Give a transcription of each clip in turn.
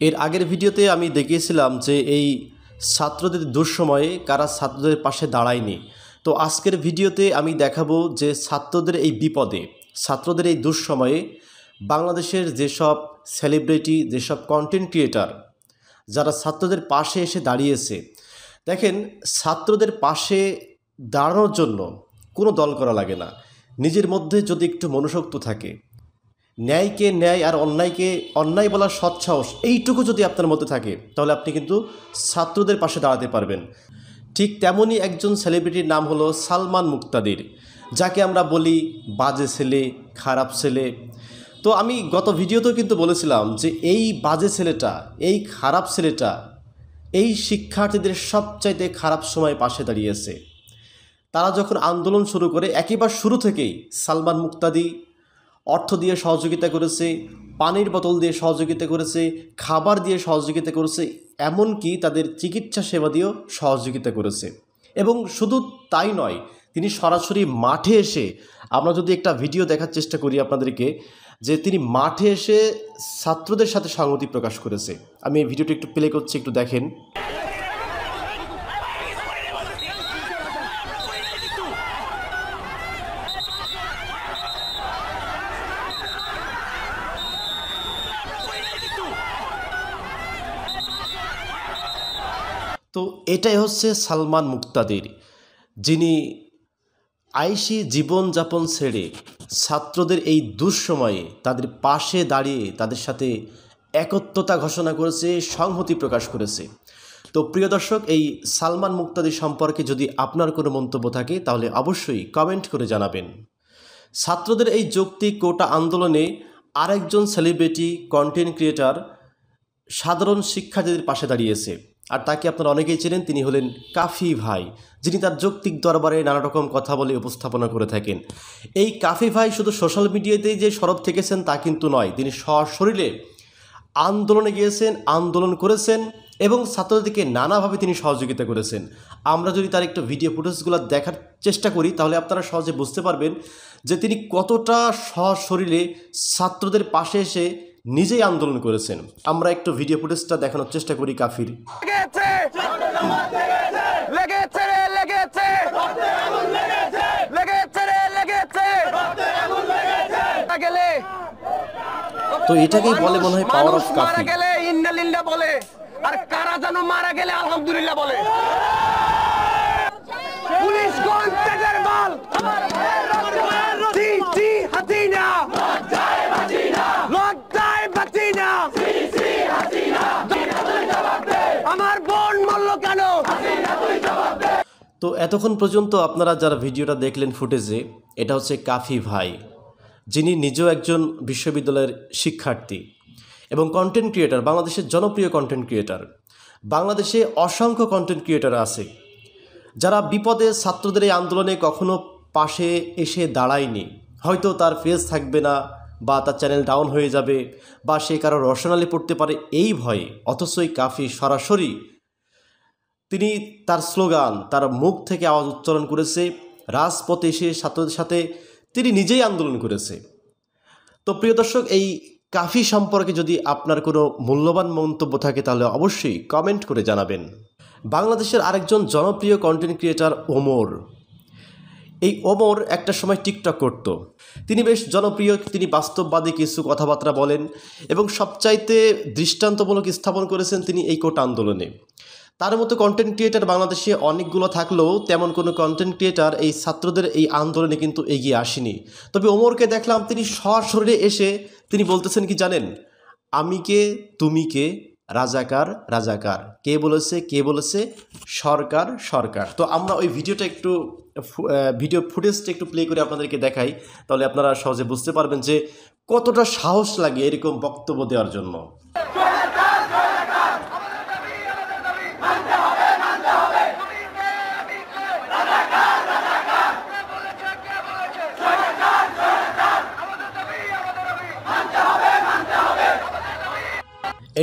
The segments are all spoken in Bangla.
এর আগের ভিডিওতে আমি দেখিয়েছিলাম যে এই ছাত্রদের দুঃসময়ে কারা ছাত্রদের পাশে দাঁড়ায়নি। তো আজকের ভিডিওতে আমি দেখাবো যে ছাত্রদের এই বিপদে, ছাত্রদের এই দুঃসময়ে বাংলাদেশের যেসব সেলিব্রিটি যেসব কন্টেন্ট ক্রিয়েটার যারা ছাত্রদের পাশে এসে দাঁড়িয়েছে, দেখেন ছাত্রদের পাশে দাঁড়ানোর জন্য কোনো দল করা লাগে না। নিজের মধ্যে যদি একটু মনুষ্যত্ব থাকে ন্যায়কে ন্যায় আর অন্যায়কে অন্যায় বলার সৎসাহস এইটুকু যদি আপনার মধ্যে থাকে, তাহলে আপনি কিন্তু ছাত্রদের পাশে দাঁড়াতে পারবেন। ঠিক তেমনই একজন সেলিব্রিটির নাম হলো সালমান মুক্তাদির, যাকে আমরা বলি বাজে ছেলে, খারাপ ছেলে। তো আমি গত ভিডিওতেও কিন্তু বলেছিলাম যে এই বাজে ছেলেটা, এই খারাপ ছেলেটা এই শিক্ষার্থীদের সবচাইতে খারাপ সময় পাশে দাঁড়িয়েছে। তারা যখন আন্দোলন শুরু করে, একেবারে শুরু থেকেই সালমান মুক্তাদি অর্থ দিয়ে সহযোগিতা করেছে, পানির বোতল দিয়ে সহযোগিতা করেছে, খাবার দিয়ে সহযোগিতা করেছে, এমনকি তাদের চিকিৎসা সেবা দিয়েও সহযোগিতা করেছে। এবং শুধু তাই নয়, তিনি সরাসরি মাঠে এসে, আমরা যদি একটা ভিডিও দেখার চেষ্টা করি আপনাদেরকে, যে তিনি মাঠে এসে ছাত্রদের সাথে সংগতি প্রকাশ করেছে। আমি এই ভিডিওটি একটু প্লে করছি, একটু দেখেন। তো এটাই হচ্ছে সালমান মুক্তাদির। যিনি আইসি জীবনযাপন ছেড়ে ছাত্রদের এই দুঃসময়ে তাদের পাশে দাঁড়িয়ে তাদের সাথে একত্রতা ঘোষণা করেছে, সংহতি প্রকাশ করেছে। তো প্রিয় দর্শক, এই সালমান মুক্তাদি সম্পর্কে যদি আপনার কোনো মন্তব্য থাকে, তাহলে অবশ্যই কমেন্ট করে জানাবেন। ছাত্রদের এই যৌক্তিক কোটা আন্দোলনে আরেকজন সেলিব্রিটি, কন্টেন্ট ক্রিয়েটার, সাধারণ শিক্ষার্থীদের পাশে দাঁড়িয়েছে। আর তাকে আপনারা অনেকেই চেনেন, তিনি হলেন কাফি ভাই, যিনি তার যৌক্তিক দরবারে নানা রকম কথা বলে উপস্থাপনা করে থাকেন। এই কাফি ভাই শুধু সোশ্যাল মিডিয়াতেই যে সরব থেকেছেন তা কিন্তু নয়, তিনি সশরীরে আন্দোলনে গিয়েছেন, আন্দোলন করেছেন এবং ছাত্রদেরকে নানাভাবে তিনি সহযোগিতা করেছেন। আমরা যদি তার একটু ভিডিও ফুটেজগুলো দেখার চেষ্টা করি, তাহলে আপনারা সহজে বুঝতে পারবেন যে তিনি কতটা সশরীরে ছাত্রদের পাশে এসে নিজেই আন্দোলন করেছেন। আমরা একটু ভিডিও ফুটেজটা দেখানোর চেষ্টা করি কাফির। তো এটাকেই বলে মনে হয় পাওয়ার অফ কাফির। কাফি গেলে ইন্নালিল্লাহ বলে আর কারা যেন মারা গেলে আলহামদুলিল্লাহ বলে পুলিশ কোন তেজের বল জি জি হাসিনা লজ্জায় বাঁচিনা আমার বোন মরল কেন তো এতক্ষণ পর্যন্ত আপনারা যারা ভিডিওটা দেখলেন ফুটেজে, এটা হচ্ছে কাফি ভাই। যিনি নিজেও একজন বিশ্ববিদ্যালয়ের শিক্ষার্থী এবং কন্টেন্ট ক্রিয়েটার বাংলাদেশের জনপ্রিয় কন্টেন্ট ক্রিয়েটার বাংলাদেশে অসংখ্য কন্টেন্ট ক্রিয়েটার আছে। যারা বিপদে ছাত্রদের এই আন্দোলনে কখনো পাশে এসে দাঁড়ায়নি। হয়তো তার ফেস থাকবে না বা তার চ্যানেল ডাউন হয়ে যাবে বা সে কারও রসনালি পড়তে পারে এই ভয়ে। অথচই কাফি সরাসরি তিনি তার স্লোগান, তার মুখ থেকে আওয়াজ উচ্চারণ করেছে, রাজপথে এসে ছাত্রদের সাথে তিনি নিজেই আন্দোলন করেছে। তো প্রিয় দর্শক, এই কাফি সম্পর্কে যদি আপনার কোনো মূল্যবান মন্তব্য থাকে, তাহলে অবশ্যই কমেন্ট করে জানাবেন। বাংলাদেশের আরেকজন জনপ্রিয় কন্টেন্ট ক্রিয়েটার ওমর। এই ওমর একটা সময় টিকটক করত। তিনি বেশ জনপ্রিয়, তিনি বাস্তববাদী কিছু কথাবার্তা বলেন এবং সবচাইতে দৃষ্টান্তমূলক স্থাপন করেছেন তিনি এই কোটা আন্দোলনে। তার মতো কন্টেন্ট ক্রিয়েটার বাংলাদেশে অনেকগুলো থাকলেও তেমন কোনো কন্টেন্ট ক্রিয়েটার এই ছাত্রদের এই আন্দোলনে কিন্তু এগিয়ে আসেনি। তবে ওমরকে দেখলাম তিনি সশরীরে এসে তিনি বলতেছেন কি জানেন? আমি কে? তুমি কে? রাজাকার রাজাকার। কে বলেছে? কে বলেছে? সরকার সরকার। তো আমরা ওই ভিডিওটা একটু ভিডিও ফুটেজটা একটু প্লে করে আপনাদেরকে দেখাই, তাহলে আপনারা সহজে বুঝতে পারবেন যে কতটা সাহস লাগে এরকম বক্তব্য দেওয়ার জন্য।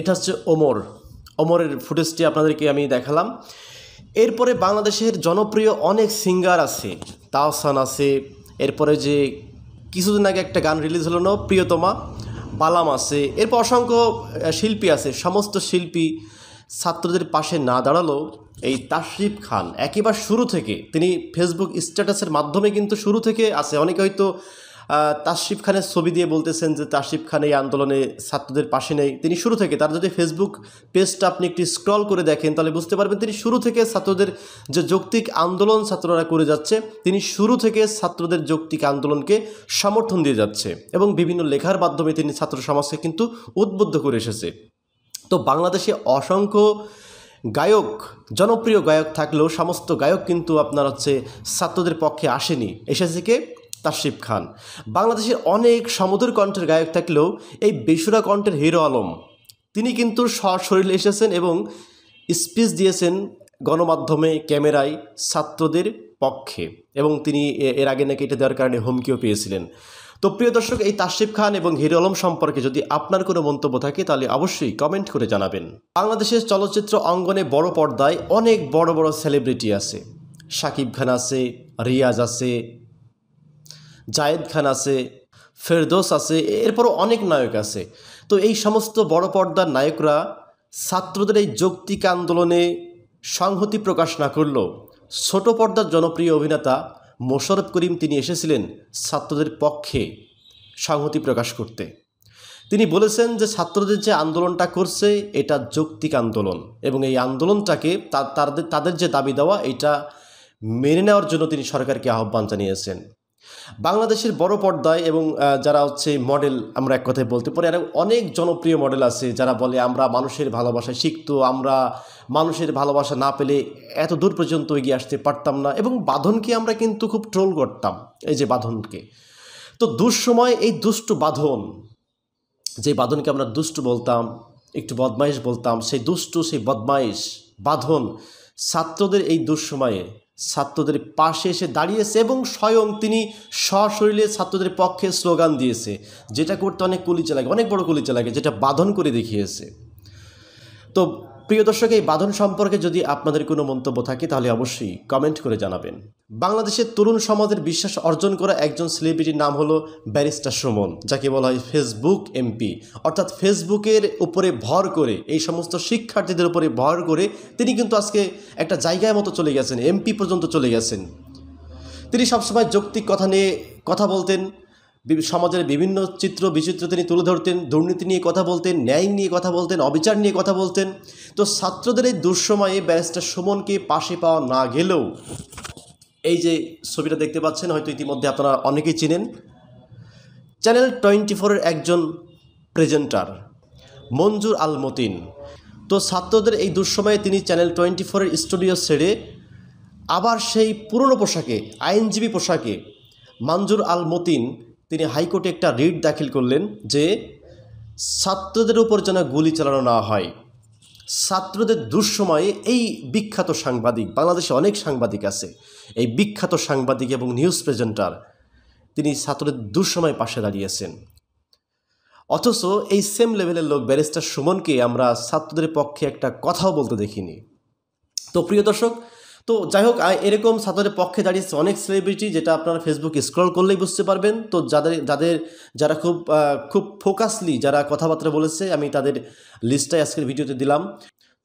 এটা হচ্ছে ওমর। ওমরের ফুটেজটি আপনাদেরকে আমি দেখালাম। এরপরে বাংলাদেশের জনপ্রিয় অনেক সিঙ্গার আছে তাওসান আছে, এরপরে যে কিছুদিন আগে একটা গান রিলিজ হলো, না, প্রিয়তমা, বালাম আছে, এরপর অসংখ্য শিল্পী আছে, সমস্ত শিল্পী ছাত্রদের পাশে না দাঁড়াল এই তাশরিফ খান। একেবারে শুরু থেকে, তিনি ফেসবুক স্ট্যাটাসের মাধ্যমে কিন্তু শুরু থেকে আছে, অনেকে হয়তো তাশরিফ খানের ছবি দিয়ে বলতেছেন যে তাশরিফ খান এই আন্দোলনে ছাত্রদের পাশে নেই। তিনি শুরু থেকে, তার যদি ফেসবুক পেজটা আপনি একটি স্ক্রল করে দেখেন, তাহলে বুঝতে পারবেন তিনি শুরু থেকে ছাত্রদের যে যৌক্তিক আন্দোলন ছাত্ররা করে যাচ্ছে, তিনি শুরু থেকে ছাত্রদের যৌক্তিক আন্দোলনকে সমর্থন দিয়ে যাচ্ছে এবং বিভিন্ন লেখার মাধ্যমে তিনি ছাত্র সমাজকে কিন্তু উদ্বুদ্ধ করে এসেছে। তো বাংলাদেশে অসংখ্য গায়ক, জনপ্রিয় গায়ক থাকলেও সমস্ত গায়ক কিন্তু আপনার হচ্ছে ছাত্রদের পক্ষে আসেনি। এসেছে কে? তাশরিফ খান। বাংলাদেশের অনেক সমুদ্র কণ্ঠের গায়ক থাকলেও এই বেসুরা কণ্ঠের হিরো আলম, তিনি কিন্তু সশরীরে এসেছেন এবং স্পিচ দিয়েছেন গণমাধ্যমে, ক্যামেরায় ছাত্রদের পক্ষে এবং তিনি এর আগে নাকি এটা দেওয়ার কারণে হুমকিও পেয়েছিলেন। তো প্রিয় দর্শক, এই তাশরিফ খান এবং হিরো আলম সম্পর্কে যদি আপনার কোনো মন্তব্য থাকে, তাহলে অবশ্যই কমেন্ট করে জানাবেন। বাংলাদেশের চলচ্চিত্র অঙ্গনে বড় পর্দায় অনেক বড় বড় সেলিব্রিটি আছে। শাকিব খান আছে, রিয়াজ আছে জায়েদ খান আছে, ফেরদোস আছে, এরপরও অনেক নায়ক আছে। তো এই সমস্ত বড় পর্দার নায়করা ছাত্রদের এই যৌক্তিক আন্দোলনে সংহতি প্রকাশ না করলেও ছোট পর্দার জনপ্রিয় অভিনেতা মোশারফ করিম তিনি এসেছিলেন ছাত্রদের পক্ষে সংহতি প্রকাশ করতে। তিনি বলেছেন যে ছাত্রদের যে আন্দোলনটা করছে, এটা যৌক্তিক আন্দোলন এবং এই আন্দোলনটাকে তাদের তাদের যে দাবি দেওয়া, এটা মেনে নেওয়ার জন্য তিনি সরকারকে আহ্বান জানিয়েছেন। বাংলাদেশের বড় পর্দায় এবং যারা হচ্ছে মডেল আমরা এক কথায় বলতে পারি অনেক জনপ্রিয় মডেল আছে যারা বলে আমরা মানুষের ভালোবাসা শিখত, আমরা মানুষের ভালোবাসা না পেলে এত দূর পর্যন্ত এগিয়ে আসতে পারতাম না এবং বাঁধনকে আমরা কিন্তু খুব ট্রোল করতাম, এই যে বাঁধনকে। তো দুঃসময় এই দুষ্টু বাঁধন যে বাঁধনকে আমরা দুষ্টু বলতাম, একটু বদমাইশ বলতাম, সেই দুষ্টু, সেই বদমাইশ বাঁধন ছাত্রদের এই দুঃসময়ে ছাত্রদের পাশে এসে দাঁড়িয়েছে এবং স্বয়ং তিনি সশরীরে ছাত্রদের পক্ষে স্লোগান দিয়েছে, যেটা করতে অনেক কলিচা লাগে, অনেক বড় কলিচা লাগে, যেটা বাঁধন করে দেখিয়েছে। তো প্রিয় দর্শক, এই বাঁধন সম্পর্কে যদি আপনাদের কোনো মন্তব্য থাকে, তাহলে অবশ্যই কমেন্ট করে জানাবেন। বাংলাদেশের তরুণ সমাজের বিশ্বাস অর্জন করা একজন সেলিব্রিটির নাম হলো ব্যারিস্টার সুমন, যাকে বলা হয় ফেসবুক এমপি অর্থাৎ ফেসবুকের উপরে ভর করে, এই সমস্ত শিক্ষার্থীদের উপরে ভর করে, তিনি কিন্তু আজকে একটা জায়গায় মতো চলে গেছেন এমপি পর্যন্ত চলে গেছেন। তিনি সবসময় যৌক্তিক কথা নিয়ে কথা বলতেন সমাজের বিভিন্ন চিত্র বিচিত্র তিনি তুলে ধরতেন, দুর্নীতি নিয়ে কথা বলতেন, ন্যায় নিয়ে কথা বলতেন, অবিচার নিয়ে কথা বলতেন। তো ছাত্রদের এই দুঃসময়ে ব্যারিস্টার সুমনকে পাশে পাওয়া না গেলেও এই যে ছবিটা দেখতে পাচ্ছেন, হয়তো ইতিমধ্যে আপনারা অনেকেই চিনেন। চ্যানেল টোয়েন্টি ফোরের একজন প্রেজেন্টার, মঞ্জুর আল মতিন। তো ছাত্রদের এই দুঃসময়ে তিনি চ্যানেল টোয়েন্টি ফোরের স্টুডিও ছেড়ে আবার সেই পুরনো পোশাকে, আইনজীবী পোশাকে মঞ্জুর আল মতিন তিনি হাইকোর্টে একটা রিট দাখিল করলেন যে ছাত্রদের উপর যেন গুলি চালানো না হয়। ছাত্রদের দুঃসময়ে এই বিখ্যাত সাংবাদিক, বাংলাদেশে অনেক সাংবাদিক আছে, এই বিখ্যাত সাংবাদিক এবং নিউজ প্রেজেন্টার, তিনি ছাত্রদের দুঃসময় পাশে দাঁড়িয়েছেন। অথচ এই সেম লেভেলের লোক ব্যারিস্টার সুমনকে আমরা ছাত্রদের পক্ষে একটা কথাও বলতে দেখিনি। তো প্রিয় দর্শক তো যাই হোক এরকম ছাত্রদের পক্ষে দাঁড়িয়েছে অনেক সেলিব্রিটি যেটা আপনারা ফেসবুকে স্ক্রল করলেই বুঝতে পারবেন। তো যাদের যাদের, যারা খুব খুব ফোকাসলি যারা কথাবার্তা বলেছে, আমি তাদের লিস্টটাই আজকের ভিডিওতে দিলাম।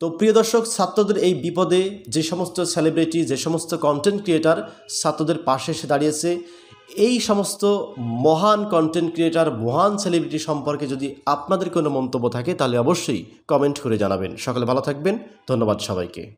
তো প্রিয় দর্শক, ছাত্রদের এই বিপদে যে সমস্ত সেলিব্রিটি যে সমস্ত কন্টেন্ট ক্রিয়েটার ছাত্রদের পাশে এসে দাঁড়িয়েছে এই সমস্ত মহান কন্টেন্ট ক্রিয়েটার মহান সেলিব্রিটি সম্পর্কে যদি আপনাদের কোনো মন্তব্য থাকে, তাহলে অবশ্যই কমেন্ট করে জানাবেন। সকালে ভালো থাকবেন। ধন্যবাদ সবাইকে।